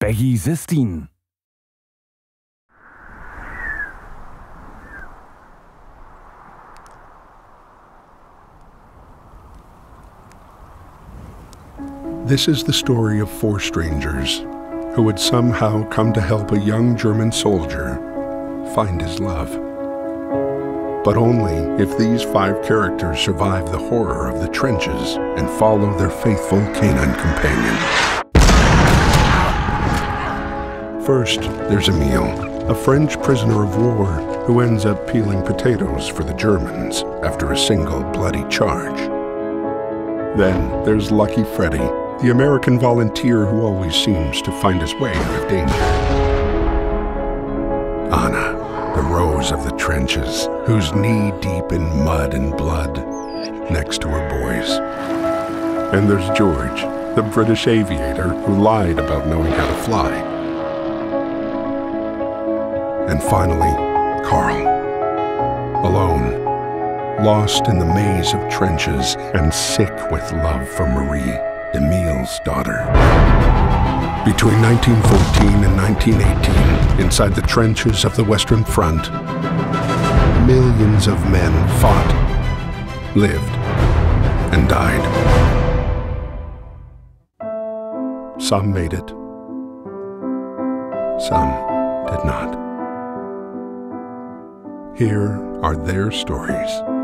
PEGI 16. This is the story of four strangers who would somehow come to help a young German soldier find his love. But only if these five characters survive the horror of the trenches and follow their faithful canine companion. First, there's Emile, a French prisoner of war who ends up peeling potatoes for the Germans after a single bloody charge. Then there's Lucky Freddie, the American volunteer who always seems to find his way out of danger. Anna, the rose of the trenches, who's knee deep in mud and blood, next to her boys. And there's George, the British aviator who lied about knowing how to fly. And finally, Karl, alone lost in the maze of trenches and sick with love for Marie, Emile's daughter. Between 1914 and 1918, inside the trenches of the Western Front, millions of men fought, lived, and died. Some made it, some did not. Here are their stories.